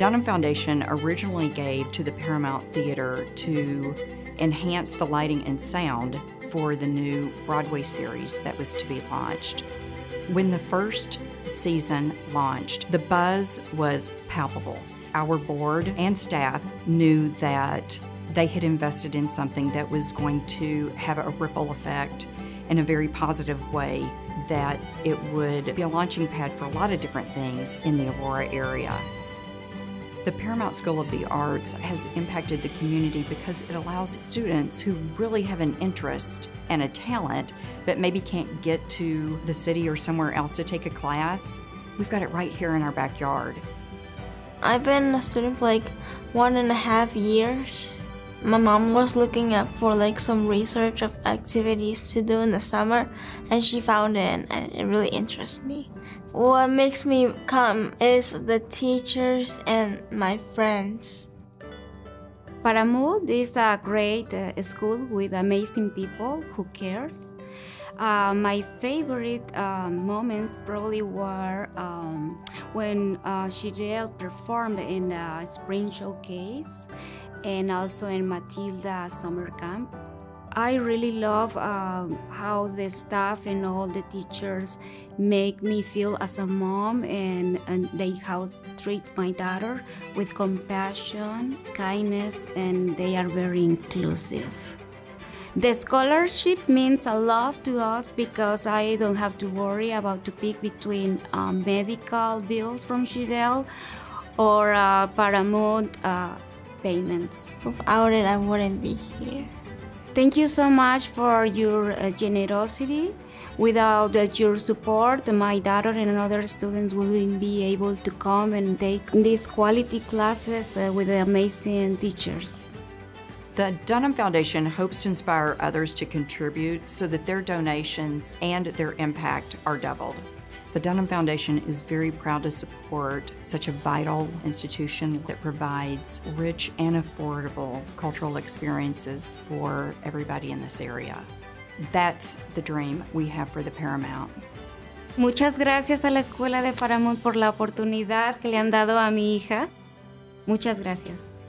Dunham Foundation originally gave to the Paramount Theater to enhance the lighting and sound for the new Broadway series that was to be launched. When the first season launched, the buzz was palpable. Our board and staff knew that they had invested in something that was going to have a ripple effect in a very positive way, that it would be a launching pad for a lot of different things in the Aurora area. The Paramount School of the Arts has impacted the community because it allows students who really have an interest and a talent but maybe can't get to the city or somewhere else to take a class. We've got it right here in our backyard. I've been a student for like one and a half years. My mom was looking up for like some research of activities to do in the summer and she found it and it really interests me. What makes me come is the teachers and my friends. Paramount is a great uh, school with amazing people who cares. Uh, my favorite uh, moments probably were um, when uh, Shirelle performed in the spring showcase and also in Matilda summer camp. I really love um, how the staff and all the teachers make me feel as a mom and, and they how treat my daughter with compassion, kindness, and they are very inclusive. The scholarship means a lot to us because I don't have to worry about to pick between uh, medical bills from Shirelle or uh, Paramount uh, payments. Without it, I wouldn't be here. Thank you so much for your uh, generosity. Without uh, your support, my daughter and other students wouldn't be able to come and take these quality classes uh, with amazing teachers. The Dunham Foundation hopes to inspire others to contribute so that their donations and their impact are doubled. The Dunham Foundation is very proud to support such a vital institution that provides rich and affordable cultural experiences for everybody in this area. That's the dream we have for the Paramount. Muchas gracias a la Escuela de Paramount por la oportunidad que le han dado a mi hija. Muchas gracias.